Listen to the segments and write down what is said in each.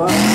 Bye.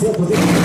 先不进